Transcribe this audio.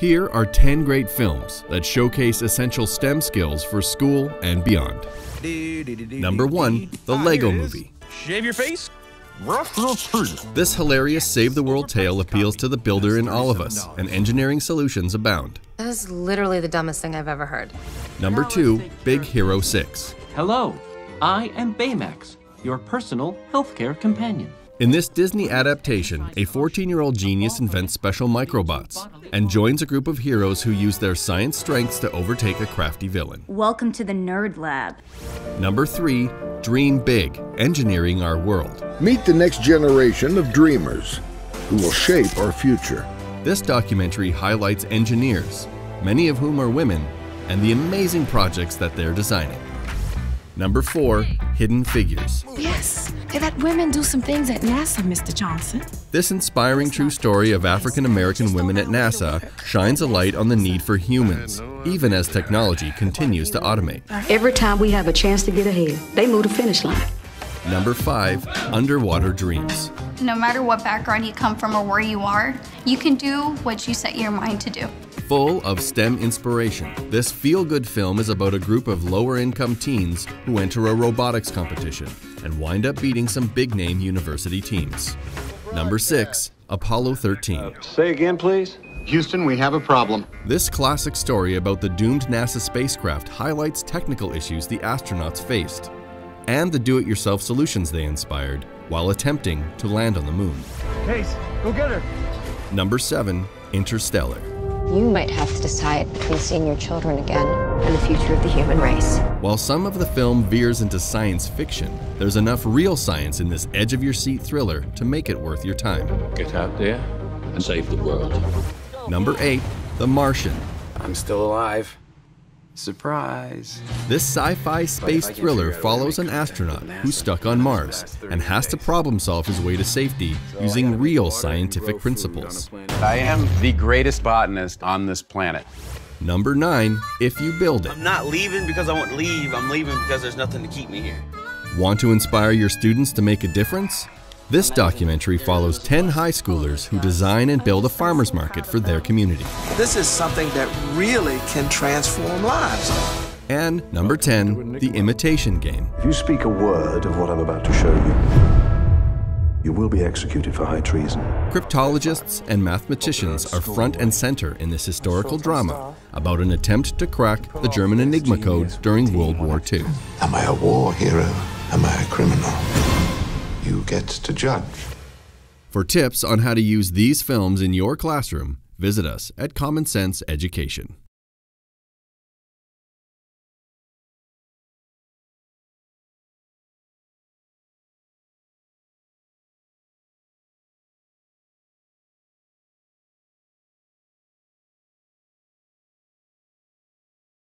Here are 10 great films that showcase essential STEM skills for school and beyond. Number 1 The Lego Movie. Shave your face? This hilarious save the world tale appeals to the builder in all of us, and engineering solutions abound. That is literally the dumbest thing I've ever heard. Number 2 Big Hero 6. Hello, I am Baymax, your personal healthcare companion. In this Disney adaptation, a 14 year old genius invents special microbots and joins a group of heroes who use their science strengths to overtake a crafty villain. Welcome to the Nerd Lab. Number 3 Dream Big Engineering Our World. Meet the next generation of dreamers who will shape our future. This documentary highlights engineers, many of whom are women, and the amazing projects that they're designing. Number 4 Hidden Figures. Yes, they let women do some things at NASA, Mr. Johnson. This inspiring true story of African American women at NASA shines a light on the need for humans, even as technology continues to automate. Every time we have a chance to get ahead, they move the finish line. Number 5 Underwater Dreams. No matter what background you come from or where you are, you can do what you set your mind to do. Full of STEM inspiration, this feel good film is about a group of lower income teens who enter a robotics competition and wind up beating some big name university teams. Number 6 Apollo 13. Say again, please. Houston, we have a problem. This classic story about the doomed NASA spacecraft highlights technical issues the astronauts faced and the do it yourself solutions they inspired while attempting to land on the moon. Case, go get her. Number 7 Interstellar. You might have to decide between seeing your children again and the future of the human race. While some of the film veers into science fiction, there's enough real science in this edge of your seat thriller to make it worth your time. Get out there and save the world. Number 8 The Martian. I'm still alive. Surprise. This sci fi space thriller follows an astronaut who's stuck on Mars and has to problem solve his way to safety using real scientific principles. I am the greatest botanist on this planet. Number 9 If You Build It. I'm not leaving because I want to leave. I'm leaving because there's nothing to keep me here. Want to inspire your students to make a difference? This documentary follows 10 high schoolers who design and build a farmer's market for their community. This is something that really can transform lives. And number 10, The Imitation Game. If you speak a word of what I'm about to show you, you will be executed for high treason. Cryptologists and mathematicians are front and center in this historical drama about an attempt to crack the German Enigma code during World War II. Am I a war hero? Am I a criminal? You get to judge. For tips on how to use these films in your classroom, visit us at Common Sense Education.